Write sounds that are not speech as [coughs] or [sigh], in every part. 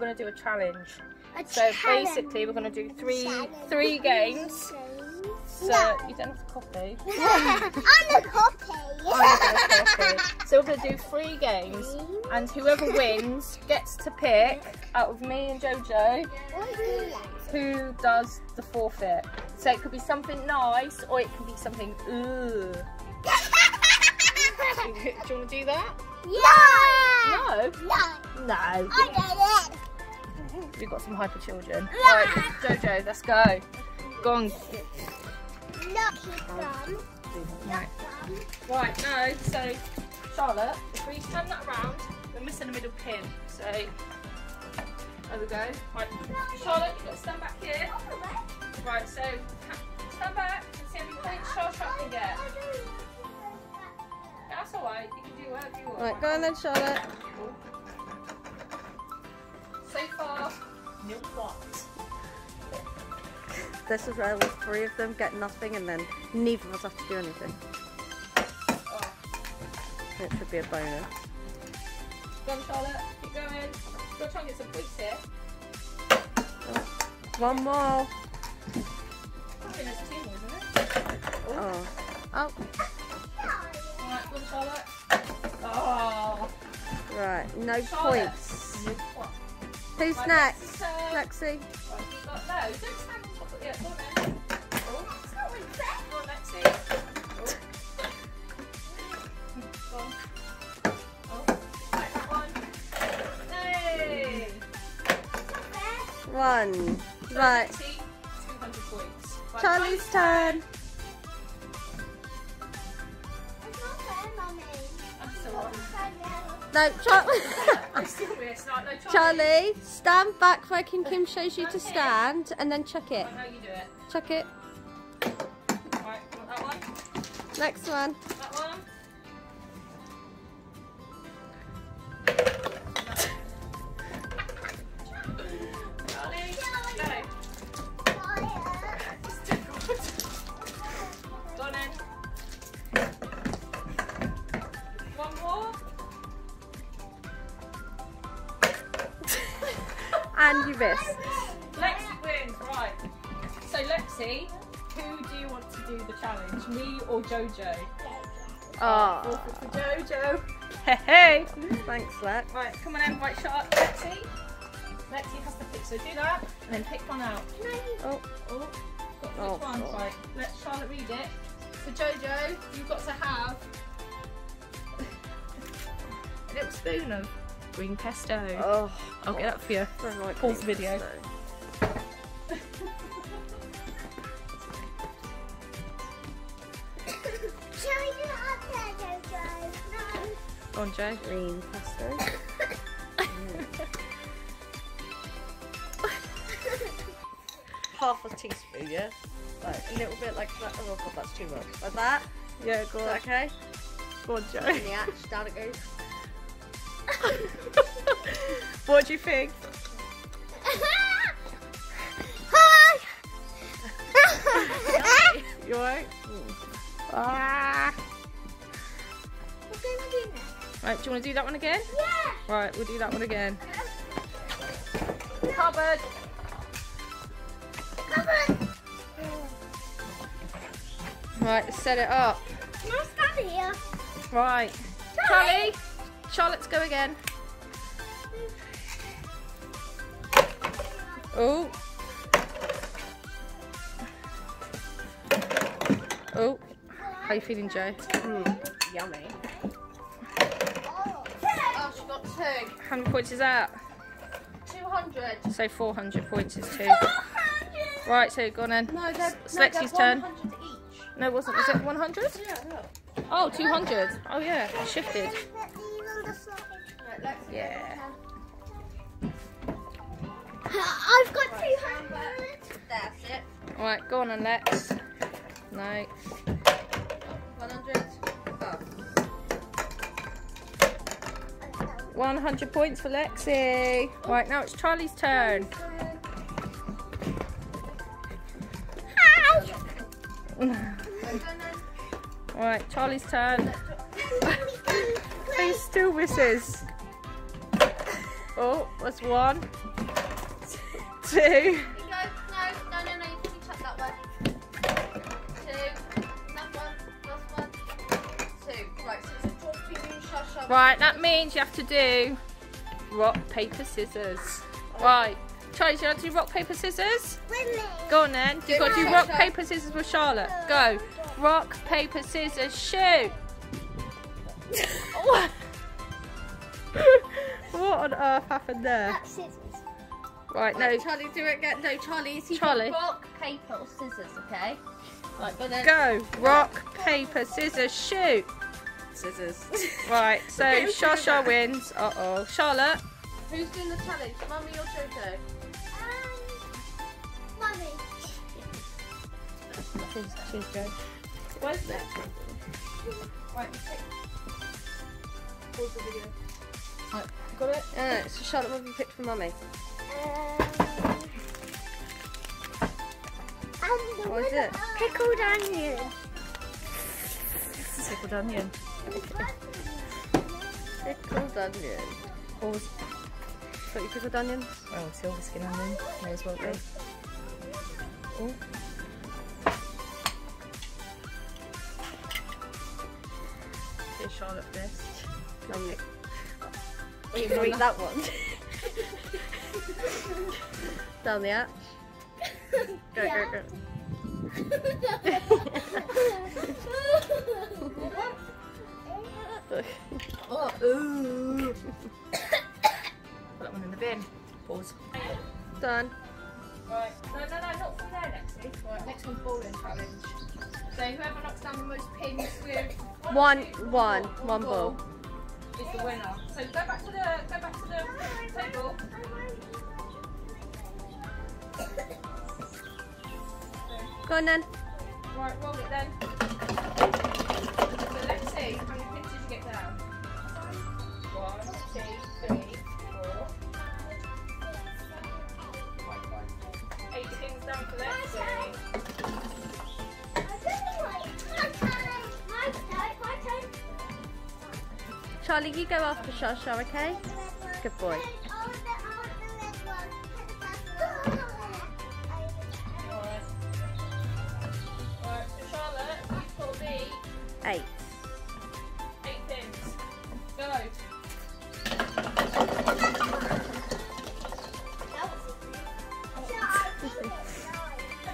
going to do a challenge. a So challenge. basically we're going to do three three games. So No. you don't have to copy. [laughs] I'm the copy. I'm copy. So we're going to do three games and whoever wins gets to pick out of me and Jojo who does the forfeit. So it could be something nice or it could be something ugh. [laughs] Do you want to do that? Yeah. No. No. No. I did it. We've got some hyper children. Alright, Jojo, let's go. Go on. Not from. Right. Right, no, so Charlotte, if we turn that around, we're missing a middle pin. So there we go. Right, Charlotte, you've got to stand back here. Right, so stand back and see how many points Charlotte can get. That's alright, you can do whatever you want. Right, go on then, Charlotte. This is where all three of them get nothing and then neither of us have to do anything. Oh. It should be a bonus. Go on, Charlotte, keep going. Go try and get some points here. Oh. One more. I there's two more, isn't it? Oh. Oh, Alright, go on, Charlotte. Oh. right. No Charlotte. points. Nil points. Who's Right, next? Lexi's. Lexi. Right, you got no. Don't on top of it. Go on then. Oh, It's not with that. go on, Lexi. Oh. Oh, right, one. One. So, Right. 200 points. Right, Charlie's turn. It's not fair, Mummy. That's all right. No, Char- [laughs] No, no, Charlie, stand back where Kim Kim shows you to stand and then chuck it. Right, how you do it. Chuck it. Right, you that one? Next one. Thanks, Lex. Right, come on in, right shot. Lexi. Lexi has to pick, so do that, and then pick one out. Oh, Oh, got Oh, which one? God. Right, let Charlotte read it. So Jojo, you've got to have a little spoon of green pesto. oh. I'll get that for you. I like Pause green video. pesto. Joe. Green pesto. Half a teaspoon, yeah? Like a little bit like that. Oh god, that's too much. Like that. Yeah, go on. okay? Go on, Joe. And the axe, down it goes. [laughs] what do you think? [laughs] Hi. [laughs] You alright? Ah. Right, do you want to do that one again? Yeah. Right, we'll do that one again. Cupboard. Come on. Right, let's set it up. No, stand here. Right. Charlie. Charlotte's go again. Oh. Oh. How you feeling, Joe? Mm, yummy. Two. How many points is that? 200. So 400 points is two. Right, so go on then. No, they're, It's no, turn. 100 each. No, it wasn't. Was it 100? Yeah, look. Oh, 200. Oh, yeah. It shifted. Put these on the slide. Right, Lexi, Yeah. I've got 200. That's it. Right, go on then, Lex. No. 100 points for Lexi. Right, now it's Charlie's turn. Hi. [laughs] Right, Charlie's turn. [laughs] He still misses. Oh, that's one. [laughs] Two. Right, that means you have to do rock, paper, scissors. Right. Charlie, do you want to do rock, paper, scissors? With me. Go on then. You've got to do rock, paper, scissors with Charlotte. Go. Rock, paper, scissors, shoot. what? [laughs] what on earth happened there? That's scissors. Right, no. Right, Charlie, do it again. No, Charlie. Is he Charlie. rock, paper, or scissors? Okay. Right, go then. Go. Rock, paper, scissors, shoot. Scissors. [laughs] Right, so Shasha wins. Uh oh. Charlotte. Who's doing the challenge? Mummy or Jojo? Um, Mummy. Cheers, cheers, Joe. Where's that? Right, Pause the video. got it? Uh, so Charlotte, what have you picked for Mummy? Um, What is it? Pickled onion. Pickled onion. Pickled onion. Pause. Got your pickled onions? Oh, silver skin onion. May as well be. Oh. Here's Charlotte first. Mummy. You can eat that one. [laughs] Down the hatch. [laughs] Go, go, go. [laughs] Oh, ooh. [coughs] Put that one in the bin. Pause. Done. Right. No, no, no, not from there, Lexi. Right, next one's bowling challenge. So whoever knocks down the most pins with One, pin, one, or one ball. is the winner. So go back to the go back to the table. Go on then. Right, roll it then. Charlie, you go after Shasha, okay? Good boy. Alright. Alright, so Charlotte, you've got me Eight. eight pins. Go.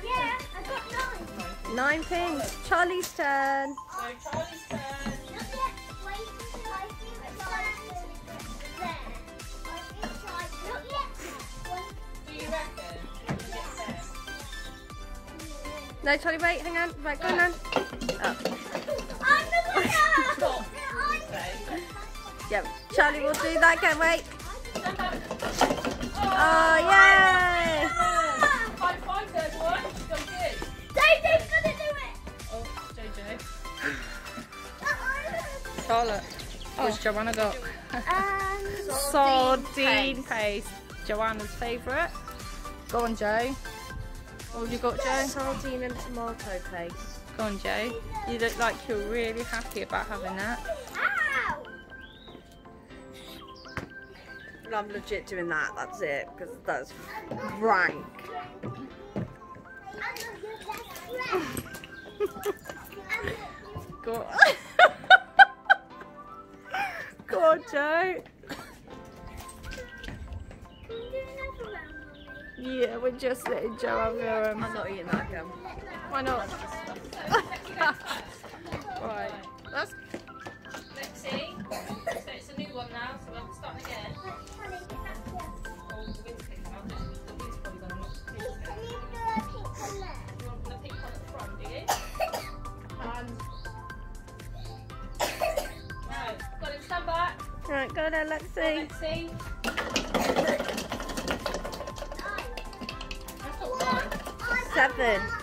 Yeah, I got nine. Nine pins. Charlie's turn. So Charlie's turn. No, Charlie, wait, hang on. Right, go on then. Oh. I'm the winner! Stop. I'm Okay. Yeah, Charlie will do that again. Wait. Oh, yay! High five, everyone. You've done good. David's gonna do it! Oh, JJ. Uh-oh. Charlotte. What's Joanna got? Um, [laughs] Sardine paste. Joanna's favourite. Go on, Joe. What have you got, Joe? Sardine and tomato paste. Go on, Joe. You look like you're really happy about having that. ow! I'm legit doing that. That's it. Because that's rank. Go on. [laughs] Go on, Joe. [laughs] Yeah, we're just letting Joe have her. Um, I'm not eating that again. why not? [laughs] right. That's. Let's see. So it's a new one now, so we're starting again. Oh, the wind's picking up. The wind's one.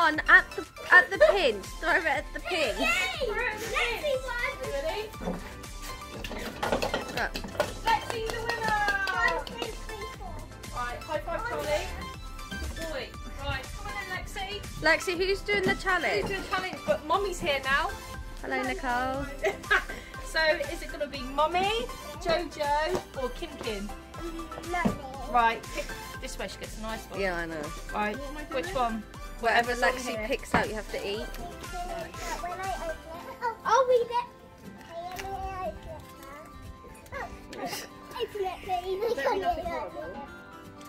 No, hon, at the at the pin. Throw it at the pin. Yay! Lexi won. Ready? No. Lexi's the winner! One, two, three, four. Right, high five, Charlie. Boy. Right, come on then, Lexi. Lexi, who's doing the Let's challenge? do a challenge, but Mommy's here now. Hello, Nicole. [laughs] so, is it going to be Mommy, Jojo, or Kim Kim? Lovely. Right, pick this way. She gets a nice one. Yeah, I know. Right, which one? Whatever Whatever's on Lexi here. picks out, you have to eat. When I open it, oh, I'll read it. Hey, let open it. Oh, open it. I can't get it open.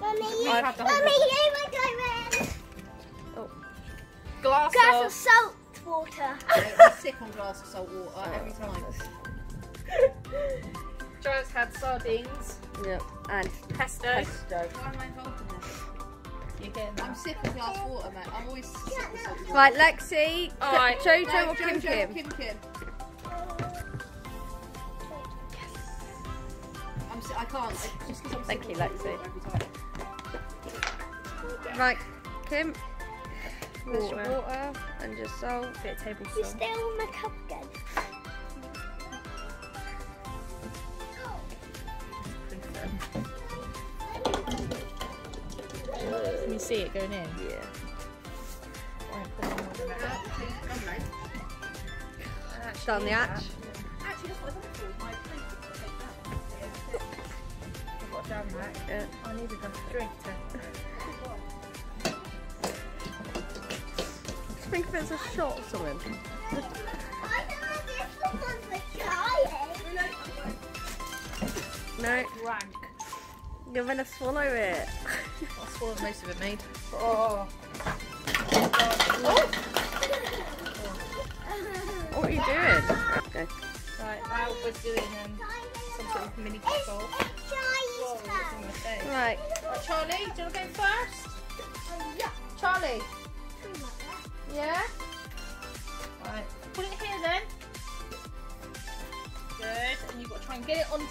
Mummy, We have to hold Mummy, it. here we go. Oh. Glass, Glass of. of salt water. I'm sick on glass of salt water every time. [laughs] Giant's had sardines, Yeah, and pesto. pesto. Why am I involved in this? You're I'm that. sick of glass water, mate. I'm always sick of water. Right, Lexi, All right. Jojo No, or Kim Jojo, Kim? Kim Kim. I'm si- I can't. I- Just because I'm Thank you, Lexi. every time. Right, Kim. There's Water. water and your salt. Bit of table You salt. still in my cup again. See it going in? Yeah. Right, put it on the mat. Actually, Down the that- hatch. Actually, that's what I thought. My plate is take that. I've got a down rack. Yeah. I need a drink to. I think there's a shot or something. I don't know if this one's for trying. No, Rank. you're gonna swallow it. I swallowed most of it, mate. Oh. What are you doing? Okay. Right, Al was doing um, some sort of mini control. Whoa, It's what's in Charlie's my face? Right. Right, Charlie, do you want to go first? turn. Charlie. Yeah? Right, put it here then. Good, and you've got to try and get it onto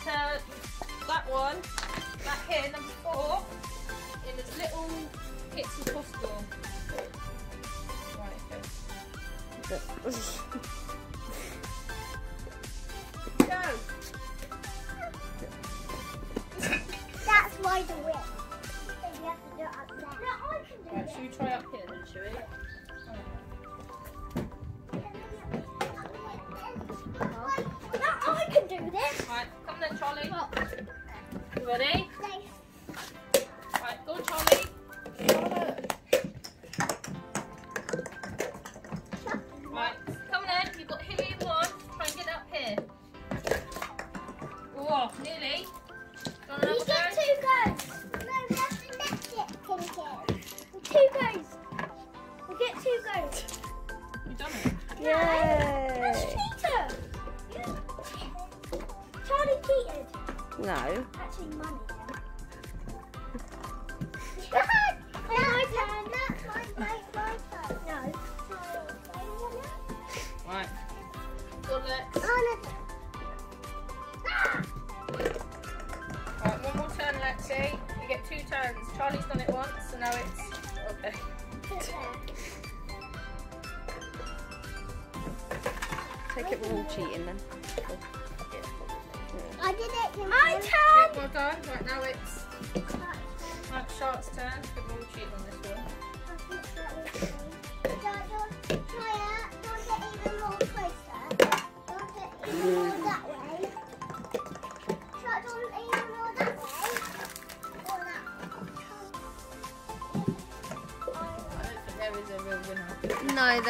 that one, that here, number four, as little hits as possible. Right, okay. Go! That's why the whip. So you have to do it up there. No, I can do Right, it. should we try up here then, shall we? No, I can do this. Right, come then, Charlie. You ready? Turns. Charlie's done it once, so now it's okay. [laughs] Take it we're all cheating then. I did it. My turn. Well done. Right now it's right, Charlotte's turn. Bit more cheat on this one.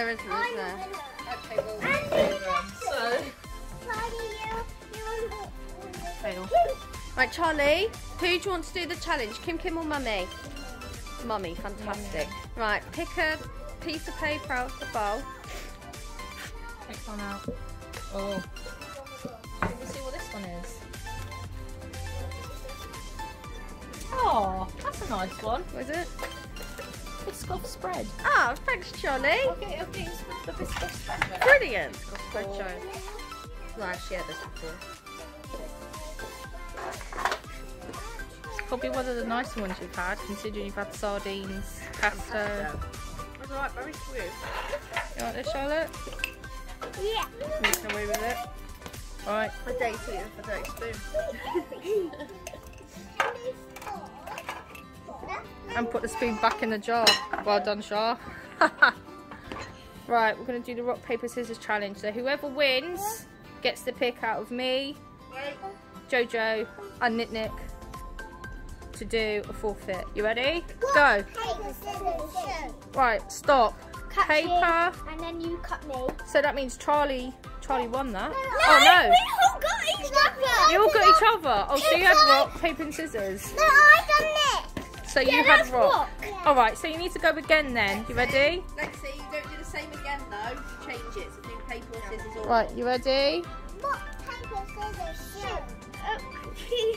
there is there. So. Right, Charlie, who do you want to do the challenge? Kim Kim or Mummy? Mummy, fantastic. Right, pick a piece of paper out of the bowl. Pick one out. Oh. We see what this one is? Oh, that's a nice one. Was it? Biscoff spread. Ah, thanks, Charlie. Okay, okay, it's the Biscoff spread. Brilliant. Spread show. No, I shared this before. It's probably one of the nicer ones you've had, considering you've had sardines, pasta. It's alright, very smooth. You want this, Charlotte? Yeah. You can away with it. Right. I date it with a dirty spoon. And put the spoon back in the jar. Well done, Shah. [laughs] right, we're going to do the rock, paper, scissors challenge. So whoever wins gets the pick out of me, Jojo, and Nick Nick to do a forfeit. You ready? Go. Paper, scissors. Right, stop. Cut Paper. you, and then you cut me. So that means Charlie Charlie won that. No, oh no. We all got each other. You all got each other. Oh, so you had rock, paper and scissors. No, I done. So you Yeah, had that's rock. rock. Alright, so you need to go again then. You ready? Lexi, you don't do the same again though. Change it. So do paper or scissors or Right, you ready? What paper, scissors, shoot? Oh.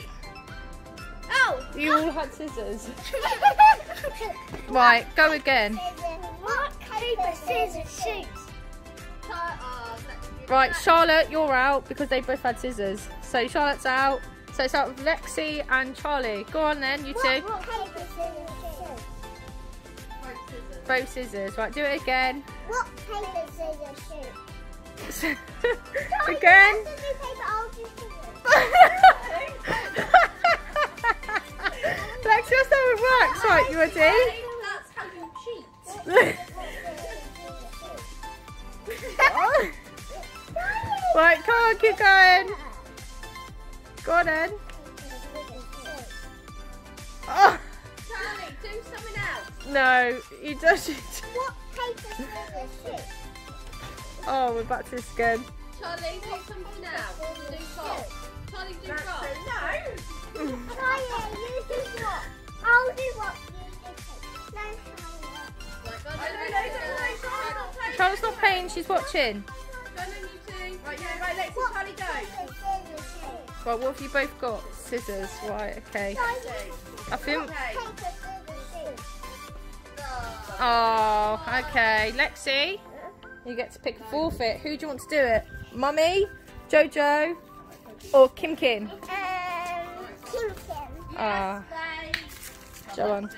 oh. You all had scissors. [laughs] Right, go again. What paper, scissors, shoot? Right, Charlotte, you're out because they both had scissors. So Charlotte's out. So it's out with Lexi and Charlie. Go on then, you two. What paper, scissors, shoot? scissors. Both scissors. Right, do it again. What paper, scissors, shoot? [laughs] again. You have to do paper, I'll do scissors. Lexi, that's how it works. Right, you ready? That's how you cheat. right, come on, keep going. Go on then. Oh, Charlie, do something else. no, he doesn't. What paper, scissors, shoot? Oh, we're back to this again. Charlie, do something else. Do top. Charlie, do top. Charlie, you do what? I'll do what you do. No, Charlie. Right, go on, go, go, go, go. Right, Charlotte's not playing, she's watching. Go on, you two. Right, yeah, right, Lexi, What Charlie, go. Paper, scissors, shoot? Right, what have you both got? Scissors, right, okay. I think. Paper, scissors, shoot. Oh, okay. Lexi, you get to pick a forfeit. Who do you want to do it? Mummy, Jojo, or Kim Kim? Um, Kim Kim. Ah, Play. Go.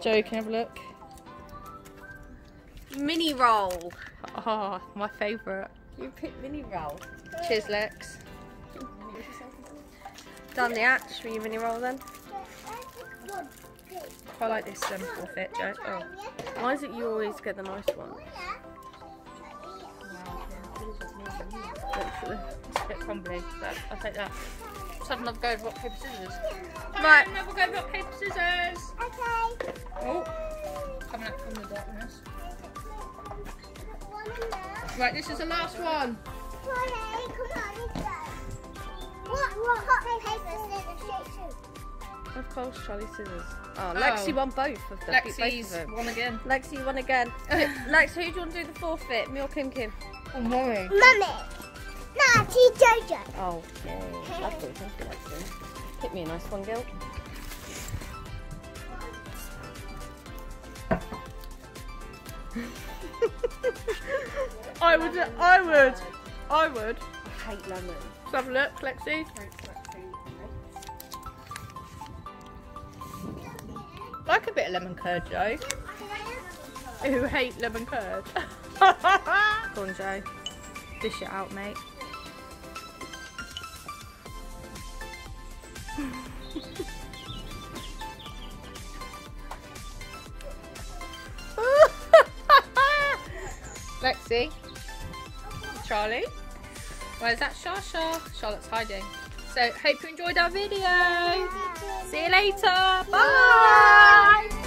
Joe, you can have a look. Mini roll. Oh, my favourite. You pick mini roll. Cheers, Lex. Done the act. Will you mini roll then? I like this um, forfeit, Joe. Oh. Why is it you always get the nice one? Literally. It's a bit crumbly, but I'll take that. Another go rock, paper, scissors. Right. Another go of rock, paper, scissors. Okay. Oh, coming out from the darkness. One in there. Right, this is the last one. Of course, Charlie scissors. Oh, oh, Lexi Oh. won both of them. both of them. won again. Lexi, won again. [laughs] Lex, who do you want to do the forfeit? Me or Kim Kim? Oh, mommy. Mummy. Nah, see Jojo. Oh, yay. Lovely. Thank you, Lexi. Pick me a nice one, Gil. [laughs] I would, I would, I would. I hate lemon. Let's have a look, Lexi. I like a bit of lemon curd, Joe. Who hate lemon curd? [laughs] Go on, Joe. Dish it out, mate. [laughs] Lexi. Charlie. Where's that Shasha? Charlotte's hiding. So hope you enjoyed our video. See you later. Bye. Bye.